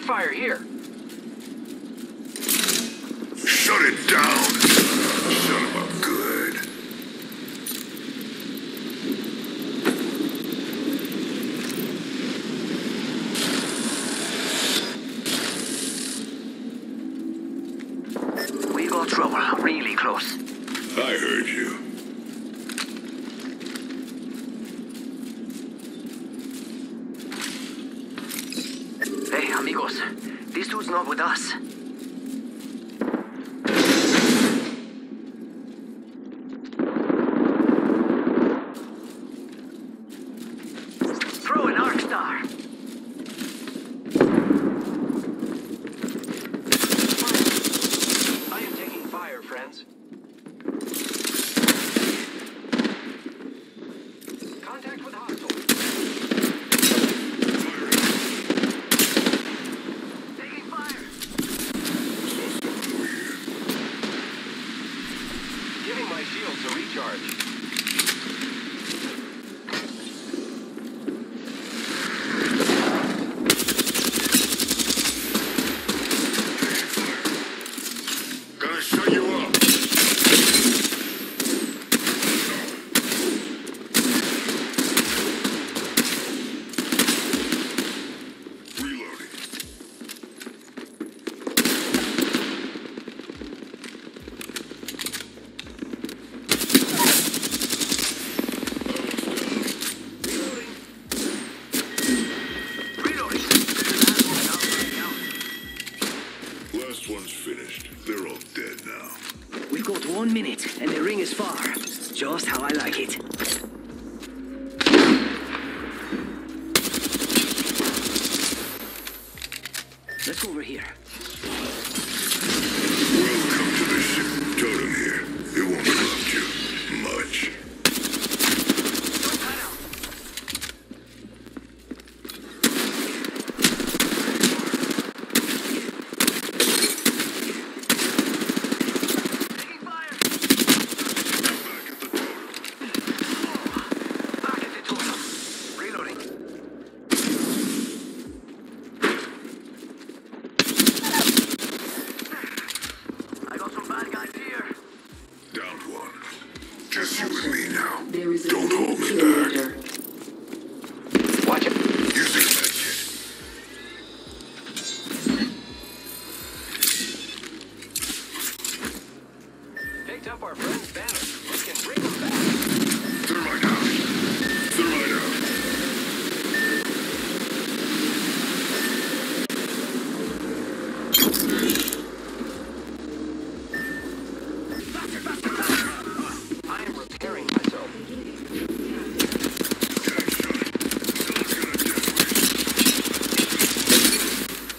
Spitfire here. Shut it down! Son of a good. We got trouble. Really close. I heard you. This dude's not with us. Throw an arc star. I am taking fire, friends. One minute, and the ring is far. Just how I like it. Let's go over here. Welcome to the ship. Totem here. It won't corrupt you. Much. Taking fire. Back at the totem. Reloading. I got some bad guys here. Down one. Just you and me now. There is a Don't hold me back. leader. Watch it. Using that kit. Picked up our friend's banner. We can bring them back. Thermite out. Thermite out. I am repairing myself.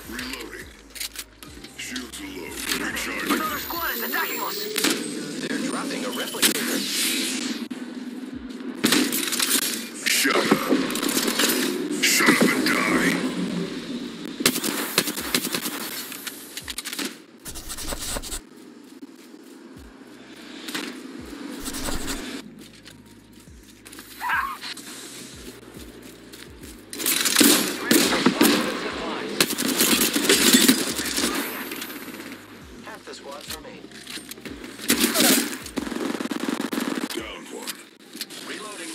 Reloading. Shields are low. Recharging. Another squad is attacking us. They're dropping a replicator. Shut up. Shut up and die. Half the squad's for me. Down one. Reloading.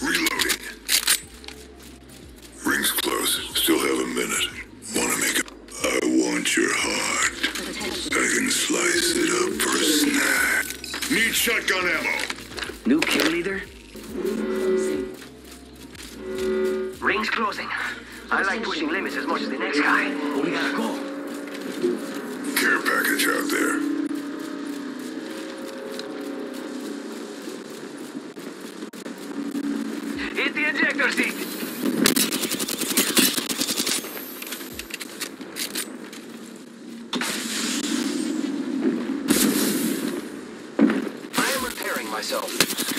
Reloading. Rings close. Still have a minute. Wanna make it? I want your heart. I can slice it up for a snack. Need shotgun ammo. New kill leader? Ring's closing. I like pushing limits as much as the next guy. We gotta go. Care package out there. Hit the ejector seat. I am repairing myself.